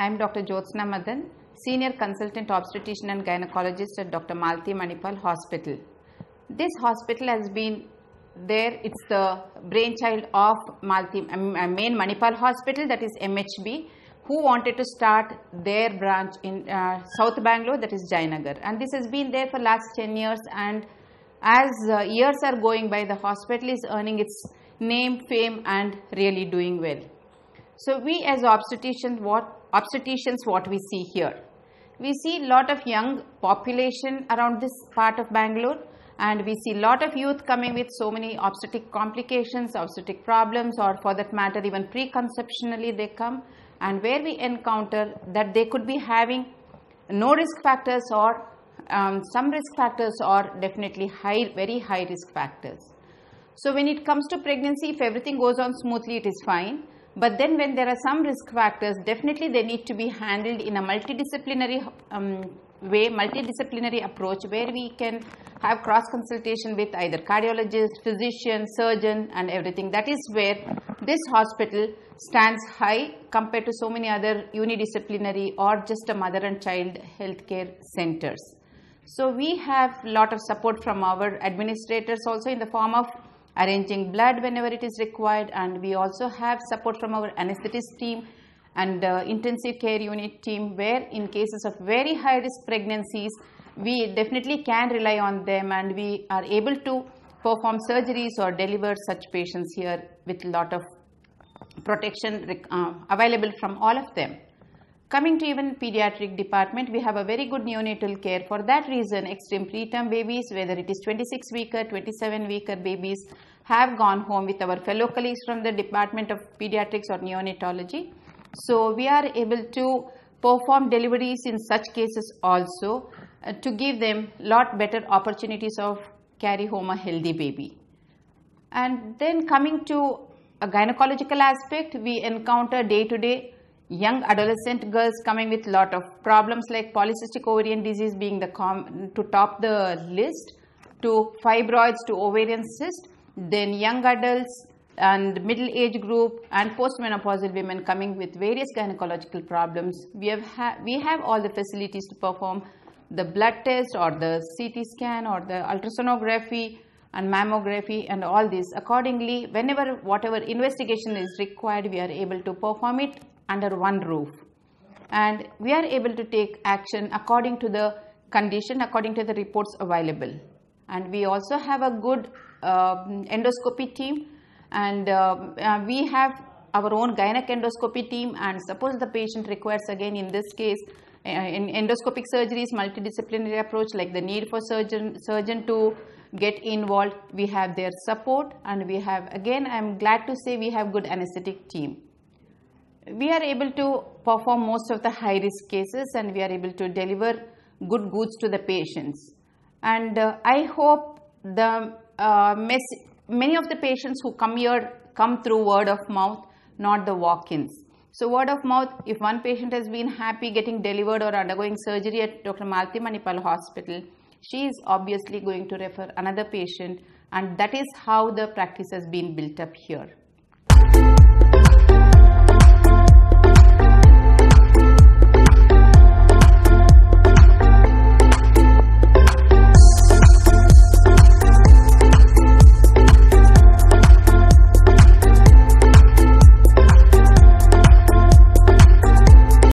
I am Dr. Jyotsna Madan, Senior Consultant Obstetrician and Gynecologist at Dr. Malti Manipal Hospital. This hospital has been there, it's the brainchild of Malti, uh, main Manipal Hospital, that is MHB, who wanted to start their branch in uh, South Bangalore, that is Jayanagar. And this has been there for last 10 years and as uh, years are going by, the hospital is earning its name, fame and really doing well. So we as obstetricians, what obstetricians, what we see here? We see a lot of young population around this part of Bangalore and we see a lot of youth coming with so many obstetric complications, obstetric problems or for that matter even preconceptionally they come and where we encounter that they could be having no risk factors or um, some risk factors or definitely high, very high risk factors. So when it comes to pregnancy, if everything goes on smoothly, it is fine. But then when there are some risk factors, definitely they need to be handled in a multidisciplinary um, way, multidisciplinary approach where we can have cross consultation with either cardiologist, physician, surgeon and everything. That is where this hospital stands high compared to so many other unidisciplinary or just a mother and child healthcare centers. So we have a lot of support from our administrators also in the form of arranging blood whenever it is required and we also have support from our anesthetist team and uh, intensive care unit team where in cases of very high risk pregnancies we definitely can rely on them and we are able to perform surgeries or deliver such patients here with a lot of protection uh, available from all of them. Coming to even pediatric department, we have a very good neonatal care. For that reason, extreme preterm babies, whether it is 26 weeker, 27 weeker babies, have gone home with our fellow colleagues from the Department of Pediatrics or Neonatology. So, we are able to perform deliveries in such cases also uh, to give them lot better opportunities of carry home a healthy baby. And then coming to a gynecological aspect, we encounter day to day young adolescent girls coming with a lot of problems like polycystic ovarian disease being the to top the list to fibroids to ovarian cyst then young adults and middle age group and postmenopausal women coming with various gynecological problems. We have ha we have all the facilities to perform the blood test or the ct scan or the ultrasonography and mammography and all this. Accordingly whenever whatever investigation is required we are able to perform it under one roof. And we are able to take action according to the condition according to the reports available. And we also have a good uh, endoscopy team. And uh, uh, we have our own gynec endoscopy team. And suppose the patient requires again in this case uh, in endoscopic surgeries multidisciplinary approach like the need for surgeon surgeon to get involved we have their support. And we have again i am glad to say we have good anesthetic team we are able to perform most of the high risk cases and we are able to deliver good goods to the patients. And uh, I hope the uh, many of the patients who come here come through word of mouth, not the walk-ins. So word of mouth, if one patient has been happy getting delivered or undergoing surgery at Dr. Malti Manipal Hospital, she is obviously going to refer another patient and that is how the practice has been built up here.